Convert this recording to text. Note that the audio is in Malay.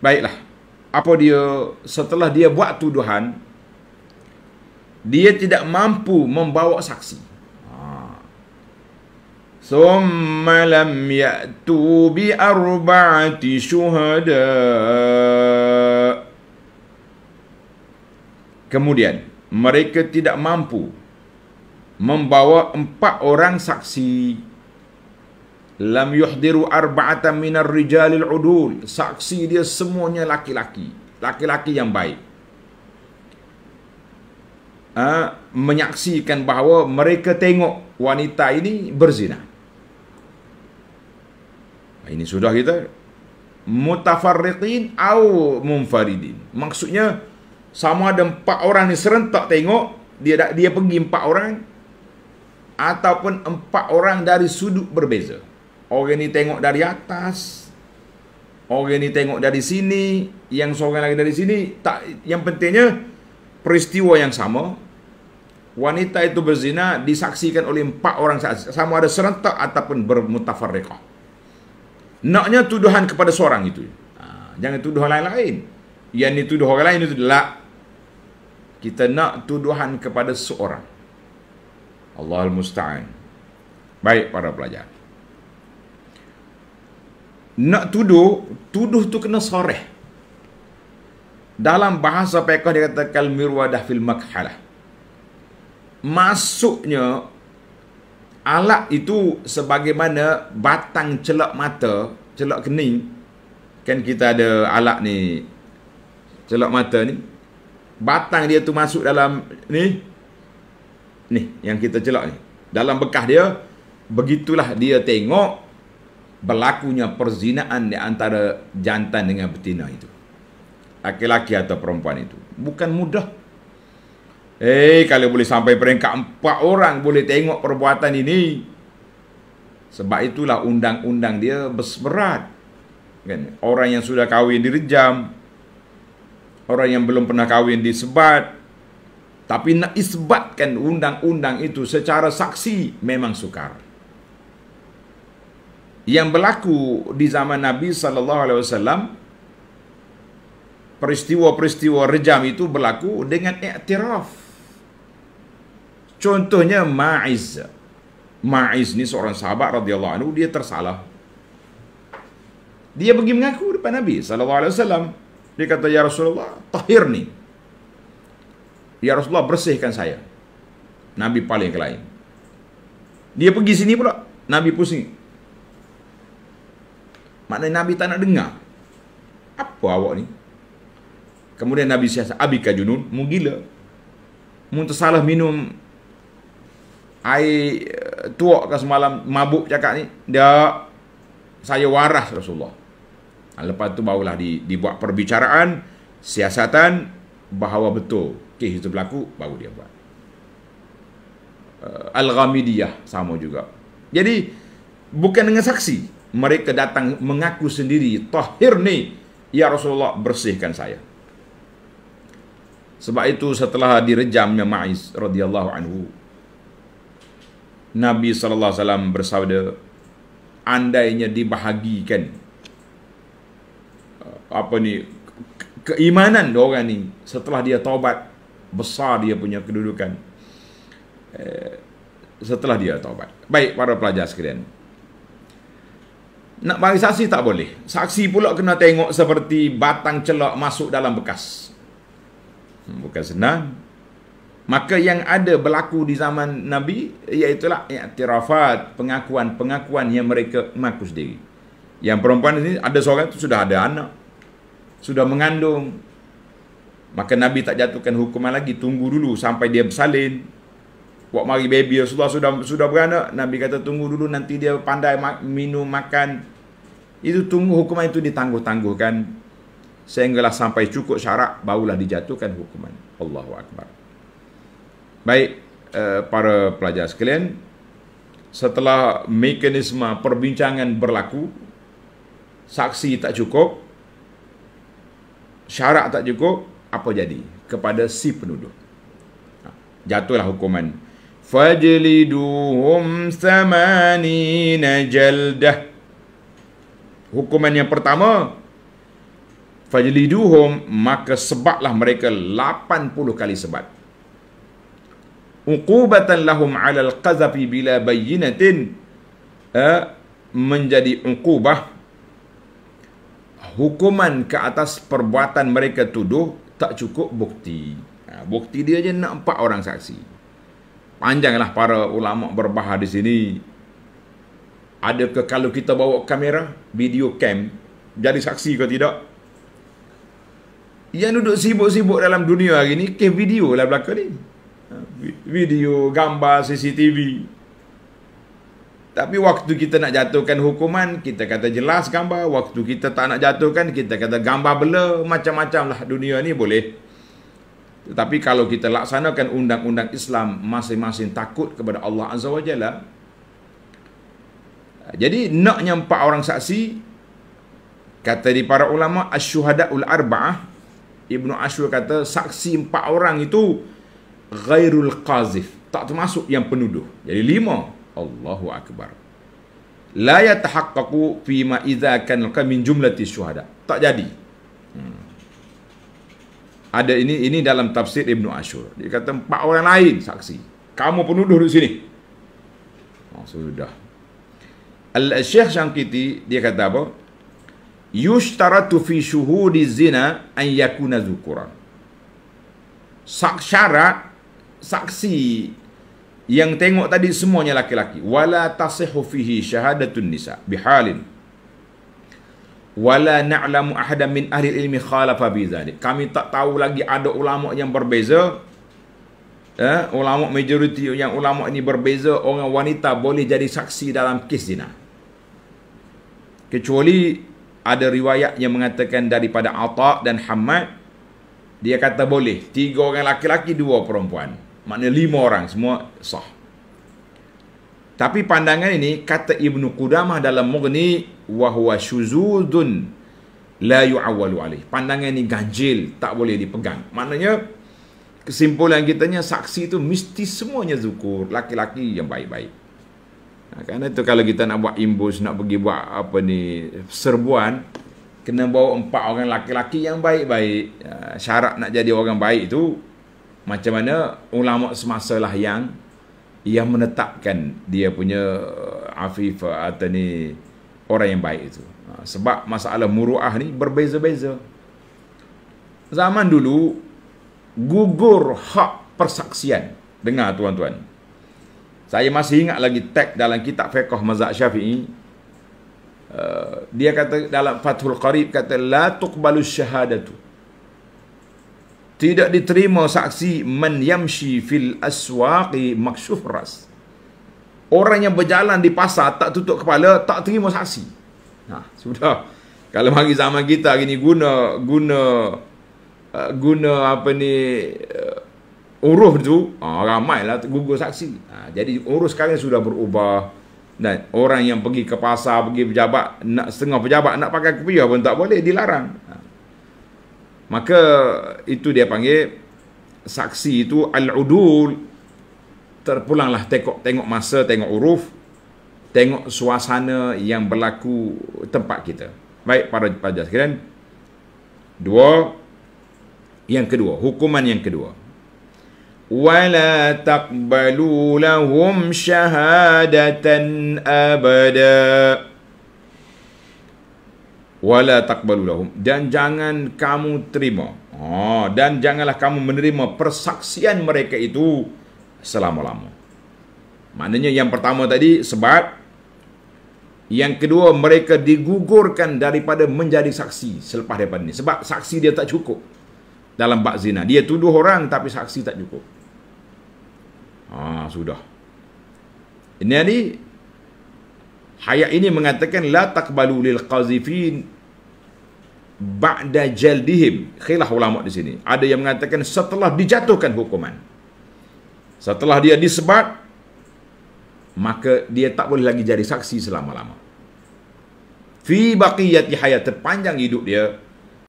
Baiklah. Apa dia setelah dia buat tuduhan dia tidak mampu membawa saksi. ثم لم يأتوا بأربعة شهداء Kemudian mereka tidak mampu membawa empat orang saksi lam yuhdiru arba'atan minar rijalil udul. Saksi dia semuanya laki-laki. Laki-laki yang baik. Ha, menyaksikan bahawa mereka tengok wanita ini berzina. Ini sudah kita. Mutafarriqin au munfaridin. Maksudnya sama ada empat orang ni serentak tengok dia dia pergi empat orang ataupun empat orang dari sudut berbeza. Orang ni tengok dari atas, orang ni tengok dari sini, yang seorang lagi dari sini. Tak yang pentingnya peristiwa yang sama. Wanita itu berzina disaksikan oleh empat orang sama ada serentak ataupun bermutafarriqah. Naknya tuduhan kepada seorang itu. Ha, jangan tuduh orang lain. Yang ni tuduh orang lain itu tidak. Kita nak tuduhan kepada seorang. Allahul Musta'an. Baik para pelajar. Nak tuduh, tuduh tu kena soreh. Dalam bahasa pekah dia kata kalmirwadah fil makhalah. Masuknya alat itu sebagaimana batang celak mata, celak kening. Kan kita ada alat ni celak mata ni. Batang dia tu masuk dalam ni. Ni yang kita celak ni. Dalam bekas dia begitulah dia tengok berlakunya perzinaan di antara jantan dengan betina itu. Laki-laki atau perempuan itu. Bukan mudah. Eh, kalau boleh sampai peringkat empat orang boleh tengok perbuatan ini. Sebab itulah undang-undang dia berat. Kan? Orang yang sudah kahwin direjam. Orang yang belum pernah kahwin disebat. Tapi nak isbatkan undang-undang itu secara saksi memang sukar. Yang berlaku di zaman Nabi sallallahu alaihi wasallam peristiwa-peristiwa rejam itu berlaku dengan iktiraf Contohnya Ma'iz. Ma'iz ni seorang sahabat radhiyallahu anhu dia tersalah. Dia pergi mengaku depan Nabi sallallahu alaihi wasallam. Dia kata ya Rasulullah, tahirni. Ya Rasulullah bersihkan saya. Nabi paling lain. Dia pergi sini pula. Nabi pusing. Maknanya Nabi tak nak dengar. Apa awak ni? Kemudian Nabi siasat, Abika junun, mu gila. Mu tersalah minum air eh, tuak ke semalam mabuk cakap ni dia saya waras Rasulullah ha, lepas tu barulah di, dibuat perbicaraan siasatan bahawa betul kes itu berlaku baru dia buat uh, Al-Ghamidiyah sama juga jadi bukan dengan saksi mereka datang mengaku sendiri tahir ni ya Rasulullah bersihkan saya. Sebab itu setelah direjamnya Ma'iz radhiyallahu anhu Nabi sallallahu alaihi wasallam bersabda andainya dibahagikan uh, apa ni keimanan orang ni setelah dia taubat besar dia punya kedudukan eh, setelah dia taubat. Baik para pelajar sekalian nak bagi saksi tak boleh saksi pula kena tengok seperti batang celak masuk dalam bekas hmm, bukan senang Maka yang ada berlaku di zaman Nabi iaitulah i'tirafat, pengakuan-pengakuan yang mereka mengaku sendiri. Yang perempuan ini ada seorang itu sudah ada anak. Sudah mengandung. Maka Nabi tak jatuhkan hukuman lagi, tunggu dulu sampai dia bersalin. Buat mari baby Rasulullah sudah sudah beranak, Nabi kata tunggu dulu nanti dia pandai minum makan. Itu tunggu hukuman itu ditangguh-tangguhkan sehinggalah sampai cukup syarat barulah dijatuhkan hukuman. Allahu akbar. Baik uh, para pelajar sekalian, setelah mekanisme perbincangan berlaku, saksi tak cukup, syarat tak cukup, apa jadi kepada si penuduh? Ha, jatuhlah hukuman. Fajliduhum samanina jaldah. Hukuman yang pertama, fajliduhum maka sebatlah mereka 80 kali sebat. uqubatan lahum 'ala al-qazafi bila bayyinatin uh, menjadi uqubah hukuman ke atas perbuatan mereka tuduh tak cukup bukti. bukti dia je nak empat orang saksi panjanglah para ulama berbahas di sini. Adakah kalau kita bawa kamera video cam jadi saksi ke tidak? Yang duduk sibuk-sibuk dalam dunia hari ni ke video lah belakang ni. Ha, video gambar CCTV tapi waktu kita nak jatuhkan hukuman kita kata jelas gambar. Waktu kita tak nak jatuhkan kita kata gambar bela. Macam-macam lah dunia ni boleh tetapi kalau kita laksanakan undang-undang Islam masing-masing takut kepada Allah Azza wa Jalla jadi naknya empat orang saksi kata di para ulama asyuhadaul arba'ah Ibnu Ashur kata saksi empat orang itu ghairul qazif tak termasuk yang penuduh. Jadi lima Allahu akbar. La yatahaqqaqu fi ma idza kan min jumlati syuhada. Tak jadi. Ada ini ini dalam tafsir Ibnu Ashur. Dia kata empat orang lain saksi. Kamu penuduh di sini. Oh, sudah. Al-Syekh Syangkiti dia kata apa? Yushtaratu fi syuhudi zina an yakuna zukuran. Sak syarat saksi yang tengok tadi semuanya laki-laki. Wala tasihhu fihi syahadatun nisa bihalin wala na'lamu ahada min ahli ilmi khalafa bi dhalik kami tak tahu lagi ada ulama yang berbeza. Eh, ulama majoriti yang ulama ini berbeza orang wanita boleh jadi saksi dalam kes zina. Kecuali ada riwayat yang mengatakan daripada Atta dan Hamad dia kata boleh. Tiga orang laki-laki dua perempuan. Maknanya lima orang semua sah. Tapi pandangan ini kata Ibnu Qudamah dalam Mughni wa huwa syuzudun la yu'awwalu alaih. Pandangan ini ganjil tak boleh dipegang. Maknanya kesimpulan kitanya saksi itu mesti semuanya zukur laki-laki yang baik-baik. Ha, kerana itu kalau kita nak buat imbus, nak pergi buat apa ni serbuan, kena bawa empat orang laki-laki yang baik-baik. Ha, syarat nak jadi orang baik itu macam mana ulama semasa lah yang yang menetapkan dia punya afif atau ni orang yang baik itu. Ha, sebab masalah muruah ni berbeza-beza. Zaman dulu gugur hak persaksian. Dengar tuan-tuan. Saya masih ingat lagi tag dalam kitab fiqh mazhab Syafi'i. Uh, dia kata dalam Fathul Qarib kata la tuqbalu syahadatu. Tidak diterima saksi man yamshi fil aswaqi maksyuf ras. Orang yang berjalan di pasar tak tutup kepala tak terima saksi. Nah, ha, sudah. Kalau hari zaman kita gini guna guna uh, guna apa ni uh, urus tu uh, ramailah gugur saksi. Uh, jadi urus sekarang sudah berubah dan orang yang pergi ke pasar pergi pejabat nak setengah pejabat nak pakai kopiah pun tak boleh dilarang. Uh, maka itu dia panggil saksi itu al-udul terpulanglah tengok tengok masa tengok uruf tengok suasana yang berlaku tempat kita. Baik para pelajar sekalian. Dua yang kedua, hukuman yang kedua. ولا تقبلوا لهم شهادة أبدا ولا تقبلوا لهم dan jangan kamu terima oh, dan janganlah kamu menerima persaksian mereka itu selama-lama maknanya yang pertama tadi sebab yang kedua mereka digugurkan daripada menjadi saksi selepas daripada ini sebab saksi dia tak cukup dalam bak zina dia tuduh orang tapi saksi tak cukup Ha, sudah. Ini ni hayat ini mengatakan la taqbalu lil qazifin ba'da jaldihim. Khilaf ulama di sini. Ada yang mengatakan setelah dijatuhkan hukuman. Setelah dia disebat maka dia tak boleh lagi jadi saksi selama-lama. Fi baqiyati hayat terpanjang hidup dia